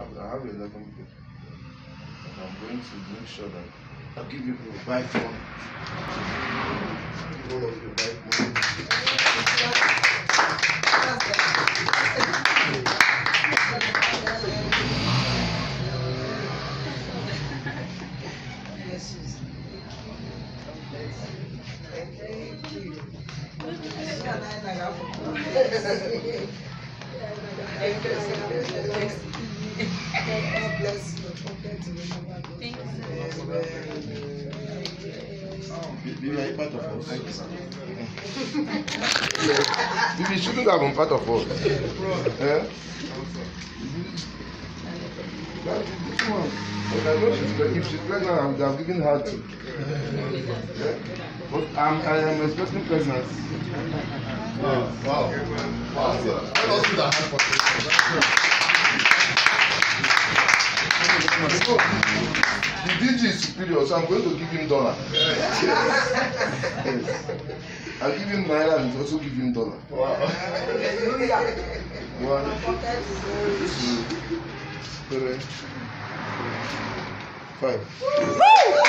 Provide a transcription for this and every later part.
I have 11 people. And I'm going to make sure that I'll give you the right one. Give all of you the right one. Bibi, are you part of us? Thank you, sir. Bibi, you shouldn't have been part of us. This one. But I know she's. If she's pregnant, I have given her to. But I'm, I am expecting pregnancy. Wow. Wow. Wow. Let us do that So, the DG is superior, so I'm going to give him dollar. yes. I'll give him naira and also give him dollar. Wow. One, two, three, five.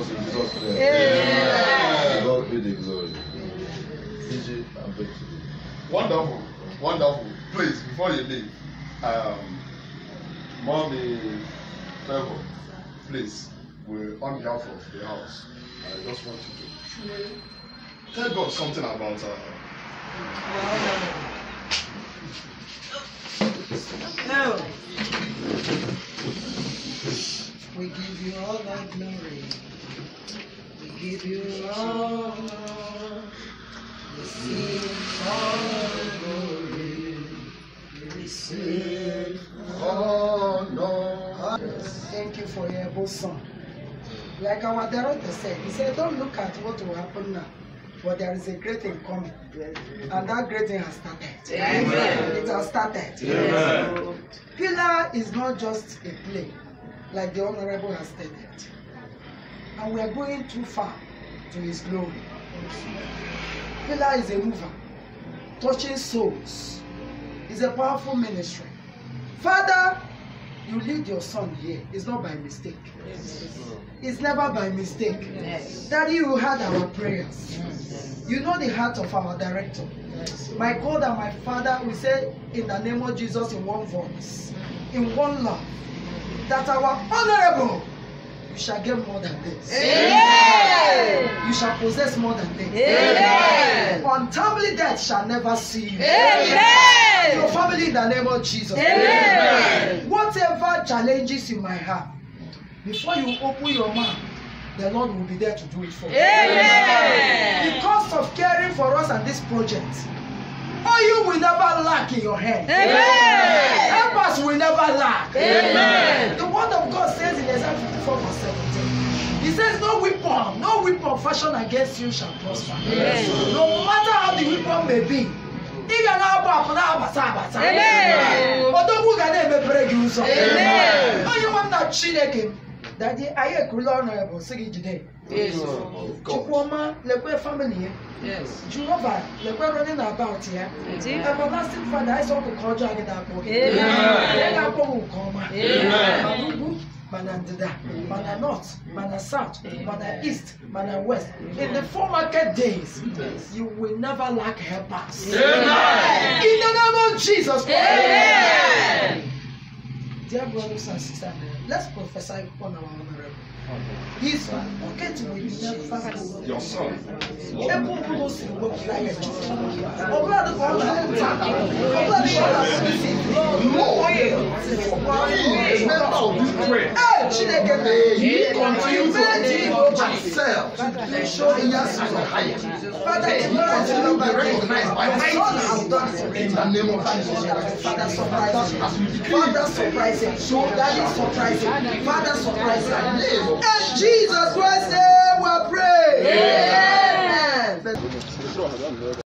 Us in Jesus' name. God be the glory. DJ, I'm back to you. Wonderful. Wonderful. Please, before you leave, um, Mommy Favor, please, we're on behalf of the house. I just want you to tell God something about uh, Thank you for your son. Like our director said, he said, don't look at what will happen now, but there is a great thing coming. And that great thing has started. Amen. It has started. Amen. Pillar is not just a play, like the Honorable has stated. And we are going too far to his glory. PILA is a mover, touching souls. It's a powerful ministry. Father, you lead your son here. It's not by mistake. It's never by mistake. Yes. Daddy, you heard our prayers. You know the heart of our director. My God and my Father, we say in the name of Jesus in one voice, in one love, that our honorable, you shall get more than this. Amen. You shall possess more than this. Amen. Untimely death shall never see you. Your Amen. family in the name of Jesus. Amen. Whatever challenges you might have, before you open your mouth, the Lord will be there to do it for you. Amen. Because of caring for us and this project, oil will never lack in your hand. Amen. Helpers will never lack. Amen. The word of God says in Isaiah 54 verse 17. He says, No weapon, no weapon fashioned against you shall prosper. Amen. No matter how the weapon may be. Ị ga na-abụ na-abata abata. Amen. Odogwu ga na-emepere gị ụzọ. Onye nwanna Chineke dadi anyị ekurula ọnụ ya bụ sị gị jide. Yes. Oh, oh, Chukwuma lekwe family ya. Yes. Jehova lekwe running about ya. Indeed. Everlasting Father, anyị sọ ọkụkọ ọjọọ gị na-akpọ gị. Amen. Anyị ga-akpọ gị nke ọma. Amen. Ma n'ugwu, ma na ndịda, ma north, ma na south, ma na east, ma na west. In the four market days, you will never lack helpers. Amen. In the name of Jesus Christ. Amen. Dear brothers and sisters, let's prophesy upon our honorable. His pocket will never. Your son. Everyone knows him will be like a children. Ee, Chineke He continues to Mee exalt Jehova. himself To show higher and us. higher. The Lord continues to be recognized by My has done it. In the name of Jesus. Father, surprise we decree, Father, surprise him. Daddy, surprise him. Father, surprise him. In Jesus Christ's name, we pray. Amen.